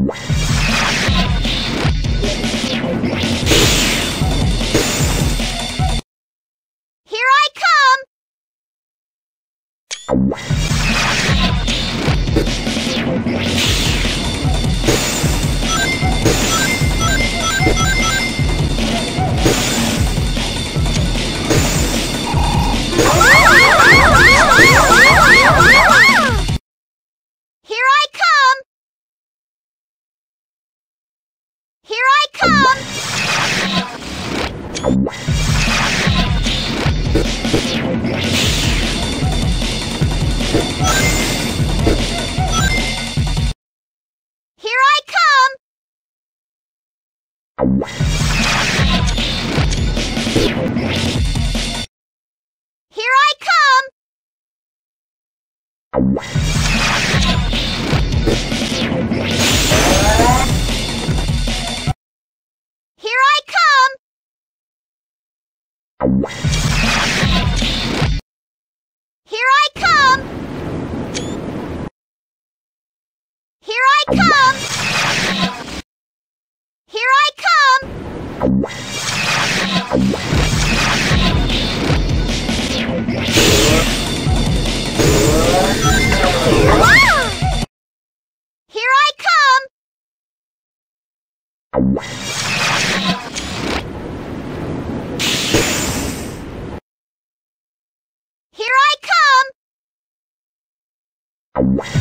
here i Oh! Here I come! Here I come! Here I come! Here I come! Here I come! Oh, my God.